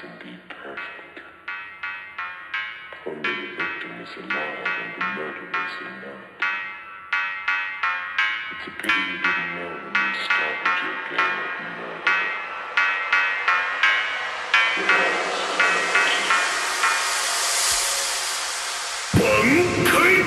to be perfect. Only the victim is alive and the murderers are not. It's a pity you didn't know when you started your game of murder. Punk